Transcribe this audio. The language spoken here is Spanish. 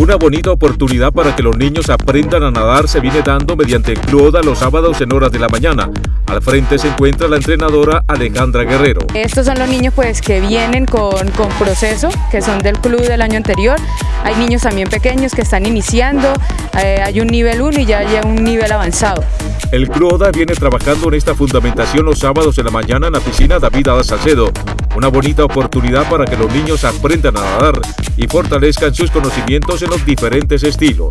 Una bonita oportunidad para que los niños aprendan a nadar se viene dando mediante el Club los sábados en horas de la mañana. Al frente se encuentra la entrenadora Alejandra Guerrero. Estos son los niños pues que vienen con, con proceso, que son del club del año anterior. Hay niños también pequeños que están iniciando, eh, hay un nivel 1 y ya hay un nivel avanzado. El Club viene trabajando en esta fundamentación los sábados en la mañana en la piscina David Ada Salcedo. Una bonita oportunidad para que los niños aprendan a nadar y fortalezcan sus conocimientos en los diferentes estilos.